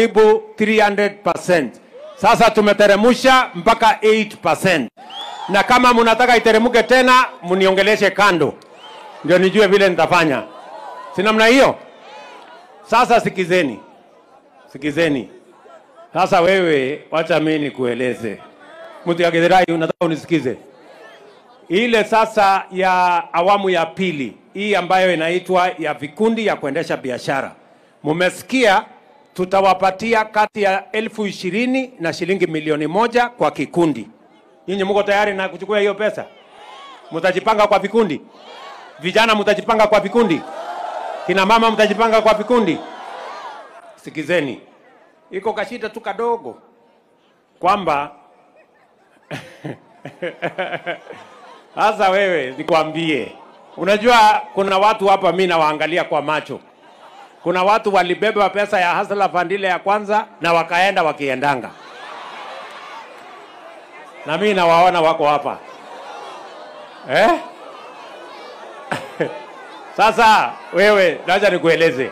karibu 300%. Sasa tumeteremusha mpaka 8%, na kama mnataka iteremuke tena, mniongeleshe kando. Ndio nijue vile nitafanya, si namna hiyo? Sasa sikizeni, sikizeni. Sasa wewe, wacha mimi nikueleze, mtu ya unataka unisikize? Ile sasa ya awamu ya pili hii ambayo inaitwa ya vikundi ya kuendesha biashara, mumesikia tutawapatia kati ya elfu ishirini na shilingi milioni moja kwa kikundi. Nyinyi mko tayari na kuchukua hiyo pesa? Mtajipanga kwa vikundi? Vijana mtajipanga kwa vikundi? Kina mama mtajipanga kwa vikundi? Sikizeni, iko kashida tu kadogo kwamba sasa wewe nikwambie, unajua kuna watu hapa mi nawaangalia kwa macho. Kuna watu walibeba pesa ya Hustler Fund ile ya kwanza na wakaenda wakiendanga, na mi nawaona wako hapa eh? Sasa wewe, wacha nikueleze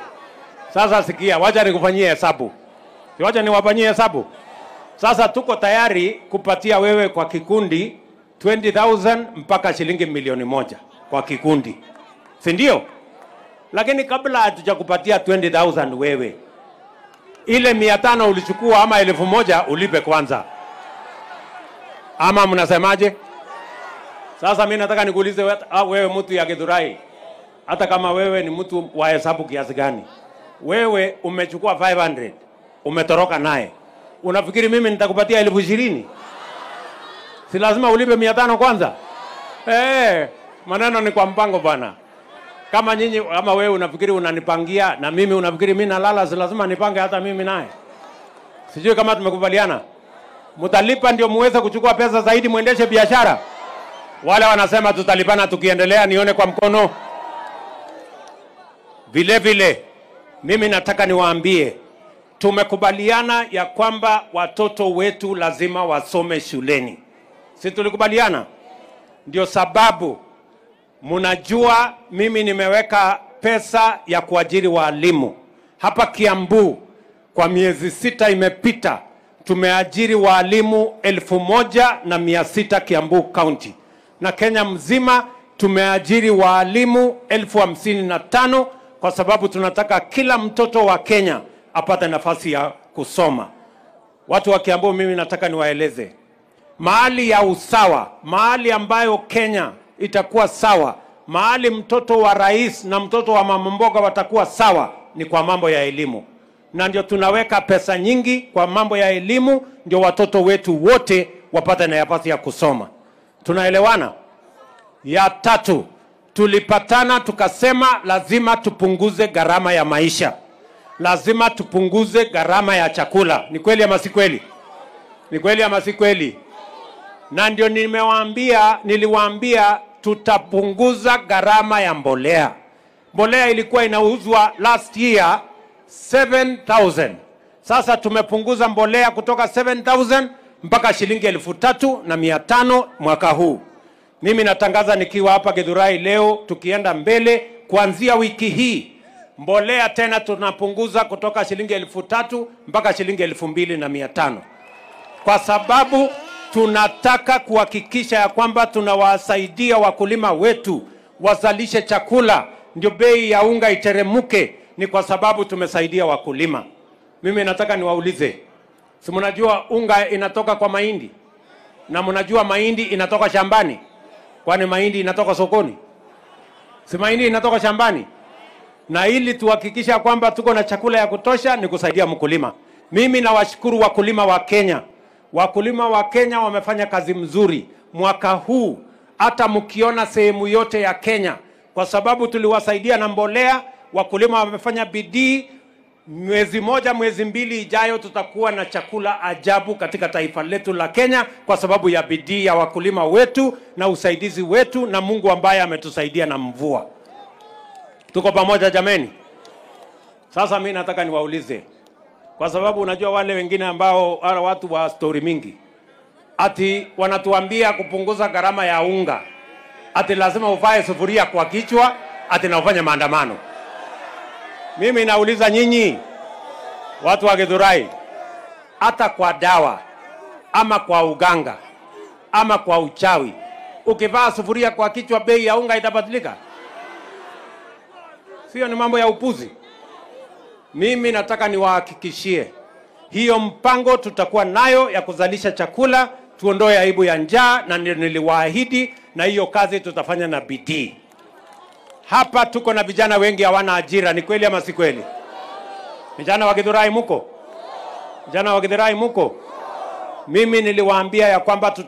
sasa. Sikia, wacha nikufanyie hesabu, wacha niwafanyie hesabu. Sasa tuko tayari kupatia wewe kwa kikundi 20,000 mpaka shilingi milioni moja kwa kikundi, si ndio? Lakini kabla hatujakupatia 20,000 wewe, ile mia tano ulichukua ama elfu moja ulipe kwanza, ama mnasemaje? Sasa mi nataka nikuulize ah, wewe, mtu ya Githurai, hata kama wewe ni mtu wa hesabu kiasi gani, wewe umechukua 500 umetoroka naye, unafikiri mimi nitakupatia elfu ishirini? Si lazima ulipe mia tano kwanza? Hey, maneno ni kwa mpango bwana. Kama nyinyi kama wewe unafikiri unanipangia na mimi unafikiri mimi nalala, lazima nipange hata mimi naye. Sijui kama tumekubaliana. Mtalipa ndio muweze kuchukua pesa zaidi muendeshe biashara. Wale wanasema tutalipana tukiendelea, nione kwa mkono. Vile vile mimi nataka niwaambie tumekubaliana ya kwamba watoto wetu lazima wasome shuleni, si tulikubaliana? Ndio sababu mnajua mimi nimeweka pesa ya kuajiri waalimu hapa Kiambu. Kwa miezi sita imepita, tumeajiri waalimu elfu moja na mia sita Kiambu County, na Kenya mzima tumeajiri waalimu elfu hamsini na tano kwa sababu tunataka kila mtoto wa Kenya apate nafasi ya kusoma. Watu wa Kiambu, mimi nataka niwaeleze mahali ya usawa, mahali ambayo Kenya itakuwa sawa, mahali mtoto wa rais na mtoto wa mama mboga watakuwa sawa ni kwa mambo ya elimu, na ndio tunaweka pesa nyingi kwa mambo ya elimu, ndio watoto wetu wote wapate nafasi ya kusoma. Tunaelewana? Ya tatu, tulipatana tukasema lazima tupunguze gharama ya maisha, lazima tupunguze gharama ya chakula. Ni kweli ama si kweli? Ni kweli ama si kweli? Na ndio nimewaambia, niliwaambia tutapunguza gharama ya mbolea. Mbolea ilikuwa inauzwa last year 7000 sasa tumepunguza mbolea kutoka 7000 mpaka shilingi elfu tatu na mia tano mwaka huu. Mimi natangaza nikiwa hapa Githurai leo, tukienda mbele, kuanzia wiki hii mbolea tena tunapunguza kutoka shilingi elfu tatu mpaka shilingi elfu mbili na mia tano kwa sababu tunataka kuhakikisha ya kwamba tunawasaidia wakulima wetu wazalishe chakula, ndio bei ya unga iteremuke. Ni kwa sababu tumesaidia wakulima. Mimi nataka niwaulize, si mnajua unga inatoka kwa mahindi na mnajua mahindi inatoka shambani? Kwani mahindi inatoka sokoni? Si mahindi inatoka shambani? na ili tuhakikisha kwamba tuko na chakula ya kutosha ni kusaidia mkulima. Mimi nawashukuru wakulima wa Kenya. Wakulima wa Kenya wamefanya kazi mzuri mwaka huu, hata mkiona sehemu yote ya Kenya, kwa sababu tuliwasaidia na mbolea. Wakulima wamefanya bidii. Mwezi moja, mwezi mbili ijayo, tutakuwa na chakula ajabu katika taifa letu la Kenya, kwa sababu ya bidii ya wakulima wetu na usaidizi wetu na Mungu ambaye ametusaidia na mvua. Tuko pamoja jameni? Sasa mimi nataka niwaulize, kwa sababu unajua wale wengine ambao wale watu wa stori mingi ati wanatuambia kupunguza gharama ya unga, ati lazima uvae sufuria kwa kichwa, ati naufanya maandamano. Mimi nauliza nyinyi, watu wa Githurai, hata kwa dawa ama kwa uganga ama kwa uchawi, ukivaa sufuria kwa kichwa, bei ya unga itabadilika? Sio, ni mambo ya upuzi. Mimi nataka niwahakikishie hiyo mpango tutakuwa nayo ya kuzalisha chakula, tuondoe aibu ya njaa, na niliwaahidi, na hiyo kazi tutafanya na bidii. Hapa tuko na vijana wengi hawana ajira, ni kweli ama si kweli? Vijana wa Githurai muko? Vijana wa Githurai muko? Mimi niliwaambia ya kwamba